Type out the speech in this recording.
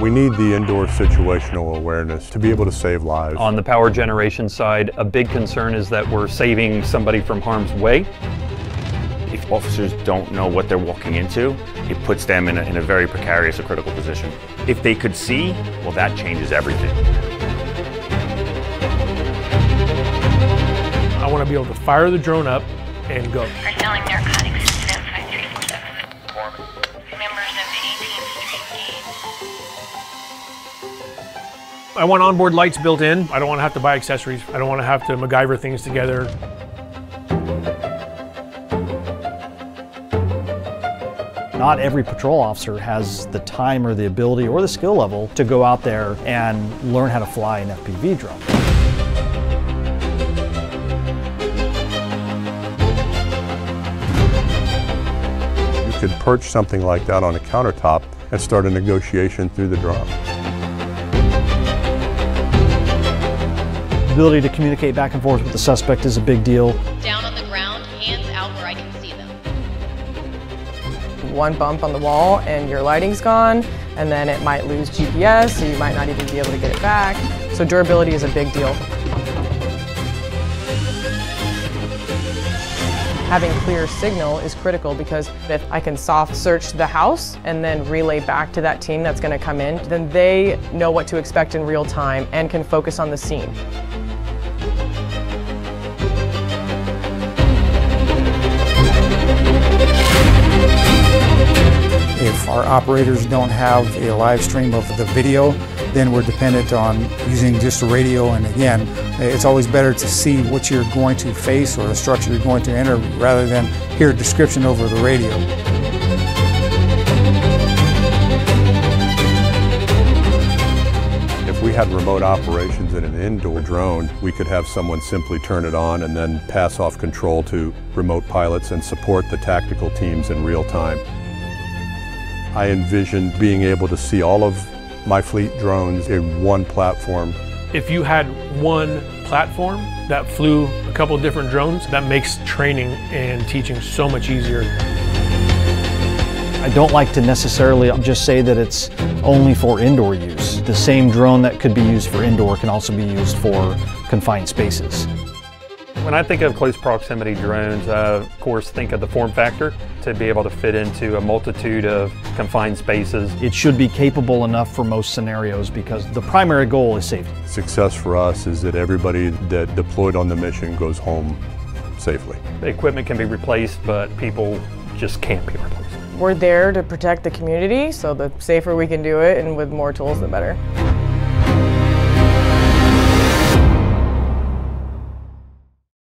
We need the indoor situational awareness to be able to save lives. On the power generation side, a big concern is that we're saving somebody from harm's way. If officers don't know what they're walking into, it puts them in a, in a very precarious or critical position. If they could see, well, that changes everything. I want to be able to fire the drone up and go. are selling narcotics I want onboard lights built in. I don't want to have to buy accessories. I don't want to have to MacGyver things together. Not every patrol officer has the time or the ability or the skill level to go out there and learn how to fly an FPV drone. You could perch something like that on a countertop and start a negotiation through the drone. Ability to communicate back and forth with the suspect is a big deal. down on the ground, hands out where I can see them. one bump on the wall and your lighting's gone, and then it might lose GPS, so you might not even be able to get it back. So durability is a big deal. Having clear signal is critical because if I can soft search the house and then relay back to that team that's going to come in, then they know what to expect in real time and can focus on the scene. Our operators don't have a live stream of the video, then we're dependent on using just radio. And again, it's always better to see what you're going to face or the structure you're going to enter rather than hear a description over the radio. If we had remote operations in an indoor drone, we could have someone simply turn it on and then pass off control to remote pilots and support the tactical teams in real time. I envisioned being able to see all of my fleet drones in one platform. If you had one platform that flew a couple different drones, that makes training and teaching so much easier. I don't like to necessarily just say that it's only for indoor use. The same drone that could be used for indoor can also be used for confined spaces. When I think of close proximity drones, I of course think of the form factor to be able to fit into a multitude of confined spaces. It should be capable enough for most scenarios because the primary goal is safety. Success for us is that everybody that deployed on the mission goes home safely. The equipment can be replaced, but people just can't be replaced. We're there to protect the community, so the safer we can do it and with more tools, the better.